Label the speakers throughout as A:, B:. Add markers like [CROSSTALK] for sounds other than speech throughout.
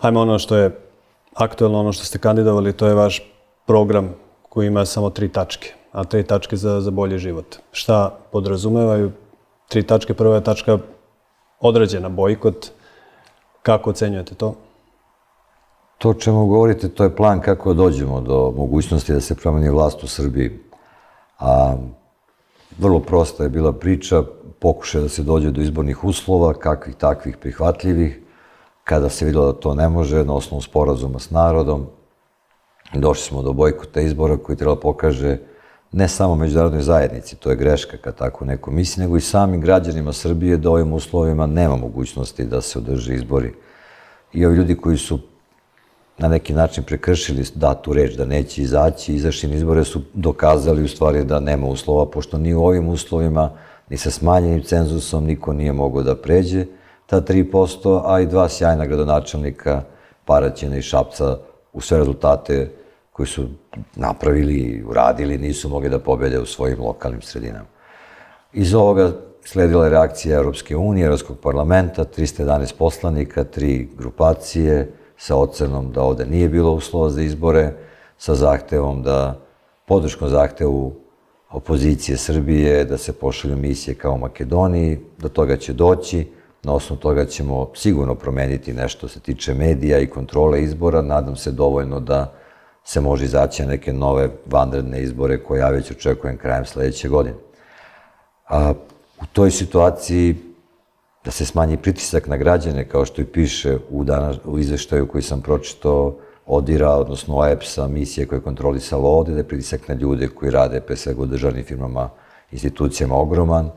A: Hajmo ono što je aktuelno, ono što ste kandidovali, to je vaš program koji ima samo tri tačke, a tri tačke za, za bolji život. Šta podrazumevaju tri tačke? Prva je tačka određena bojkot. Kako ocenjujete to?
B: To čemu govorite, to je plan kako dođemo do mogućnosti da se promeni vlast u Srbiji. A vrlo prosta je bila priča, pokušaj da se dođe do izbornih uslova, kakvih takvih prihvatljivih, kada se videlo da to ne može, na osnovu sporazuma s narodom, došli smo do bojkota izbora koji treba da pokaže ne samo međunarodnoj zajednici, to je greška kad tako neko misli, nego i samim građanima Srbije da ovim uslovima nema mogućnosti da se održe izbori. I ovi ljudi koji su na neki način prekršili datu reč da neće izaći, izašli na izbore su dokazali u stvari da nema uslova, pošto ni u ovim uslovima, ni sa smanjenim cenzusom niko nije mogao da pređe ta 3%, a i dva sjajna gradonačelnika Paraćina i Šapca u sve rezultate koji su napravili i uradili nisu mogli da pobede u svojim lokalnim sredinama. Iz ovoga sledila je reakcija Europske unije, Europskog parlamenta, 311 poslanika, tri grupacije, sa ocenom da ovde nije bilo uslova za izbore, sa zahtevom da, podrškom zahtevu opozicije Srbije, da se pošalju misije kao u Makedoniji, do toga će doći, na osnovu toga ćemo sigurno promeniti nešto se tiče medija i kontrole izbora, nadam se dovoljno da se može izaći na neke nove vanredne izbore koje ja već očekujem krajem sledeće godine. A, u toj situaciji da se smanji pritisak na građane, kao što i piše u, dana, u izveštaju koji sam pročitao ODIRA, odnosno OEPS-a, misije koje kontrolisala ovde, da je pritisak na ljude koji rade, pre svega u državnim firmama, institucijama, ogroman.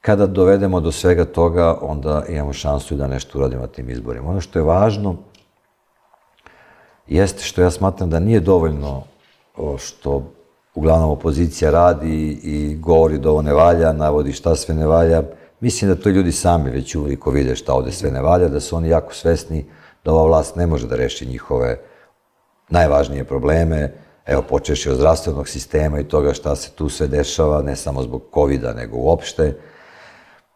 B: Kada dovedemo do svega toga, onda imamo šansu da nešto uradimo na tim izborima. Ono što je važno, jeste što ja smatram da nije dovoljno što uglavnom opozicija radi i govori da ovo ne valja, navodi šta sve ne valja, Mislim da to ljudi sami već uveliko vide šta ovde sve ne valja, da su oni jako svesni da ova vlast ne može da reši njihove najvažnije probleme, evo počeši od zdravstvenog sistema i toga šta se tu sve dešava, ne samo zbog covid nego uopšte,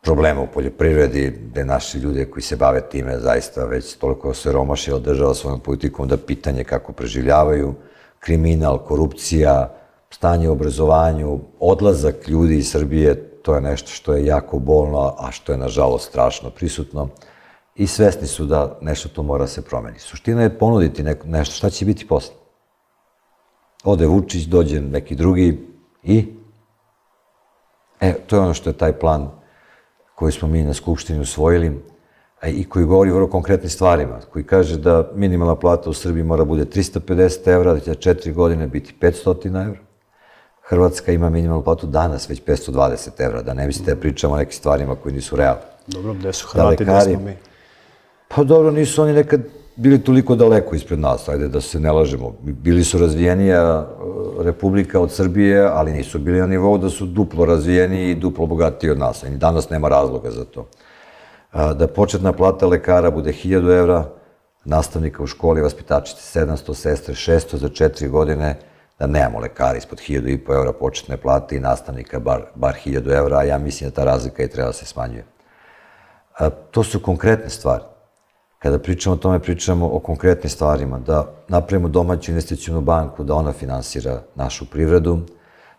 B: problema u poljoprivredi, gde naši ljudi koji se bave time zaista već toliko se romašila država svojom politikom da pitanje kako preživljavaju, kriminal, korupcija, stanje u obrazovanju, odlazak ljudi iz Srbije, to je nešto što je jako bolno, a što je nažalost strašno prisutno i svesni su da nešto tu mora se promeni. Suština je ponuditi neko, nešto, šta će biti posle. Ode Vučić, dođe neki drugi i e, to je ono što je taj plan koji smo mi na Skupštini usvojili i koji govori o vrlo konkretnim stvarima, koji kaže da minimalna plata u Srbiji mora bude 350 evra, da će četiri godine biti 500 evra, Hrvatska ima minimalnu platu danas već 520 evra, da ne mislite da pričamo o nekim stvarima koji nisu realni.
A: Dobro, gde su Hrvati, gde smo mi?
B: Pa dobro, nisu oni nekad bili toliko daleko ispred nas, ajde da se ne lažemo. Bili su razvijenija uh, republika od Srbije, ali nisu bili na nivou da su duplo razvijeni i duplo bogatiji od nas. I danas nema razloga za to. Da početna plata lekara bude 1000 evra, nastavnika u školi, vaspitačice 700, sestre 600 za 4 godine, da nemamo lekara ispod 1000 i po evra početne plate i nastavnika bar, bar 1000 evra, a ja mislim da ta razlika i treba da se smanjuje. A, to su konkretne stvari. Kada pričamo o tome, pričamo o konkretnim stvarima, da napravimo domaću investicijnu banku, da ona finansira našu privredu,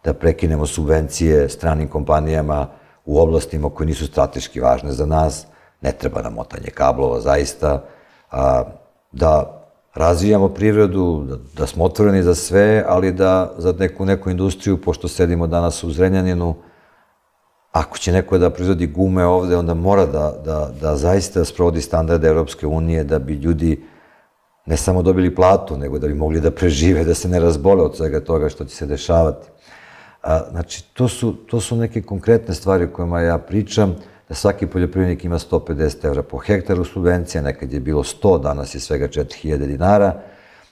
B: da prekinemo subvencije stranim kompanijama u oblastima koje nisu strateški važne za nas, ne treba nam motanje kablova, zaista, a, da razvijamo privredu, da, da smo otvoreni za sve, ali da za neku, neku industriju, pošto sedimo danas u Zrenjaninu, ako će neko da proizvodi gume ovde, onda mora da, da, da zaista sprovodi standarde Europske unije da bi ljudi ne samo dobili platu, nego da bi mogli da prežive, da se ne razbole od svega toga što će se dešavati. A, znači, to su, to su neke konkretne stvari o kojima ja pričam da svaki poljoprivrednik ima 150 evra po hektaru subvencija, nekad je bilo 100, danas je svega 4000 dinara,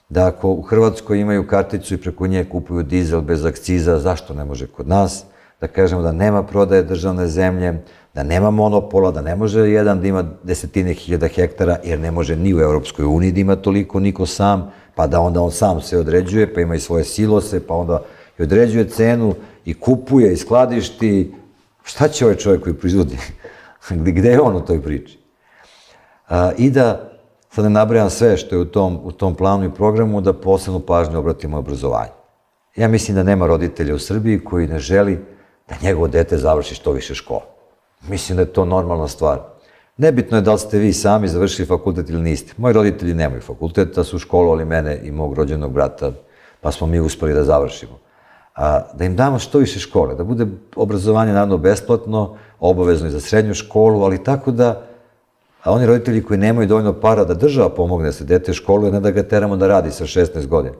B: da ako u Hrvatskoj imaju karticu i preko nje kupuju dizel bez akciza, zašto ne može kod nas? Da kažemo da nema prodaje državne zemlje, da nema monopola, da ne može jedan da ima desetine hiljada hektara, jer ne može ni u Europskoj uniji da ima toliko niko sam, pa da onda on sam se određuje, pa ima i svoje silose, pa onda i određuje cenu i kupuje i skladišti. Šta će ovaj čovjek koji proizvodi [LAUGHS] Gde je on u toj priči? I da sad ne nabrajam sve što je u tom, u tom planu i programu, da posebnu pažnju obratimo obrazovanju. Ja mislim da nema roditelja u Srbiji koji ne želi da njegovo dete završi što više škola. Mislim da je to normalna stvar. Nebitno je da li ste vi sami završili fakultet ili niste. Moji roditelji nemaju fakulteta, su školovali mene i mog rođenog brata, pa smo mi uspeli da završimo. A, da im damo što više škole, da bude obrazovanje naravno besplatno, obavezno i za srednju školu, ali tako da a oni roditelji koji nemaju dovoljno para da država pomogne da se dete školuje, ne da ga teramo da radi sa 16 godina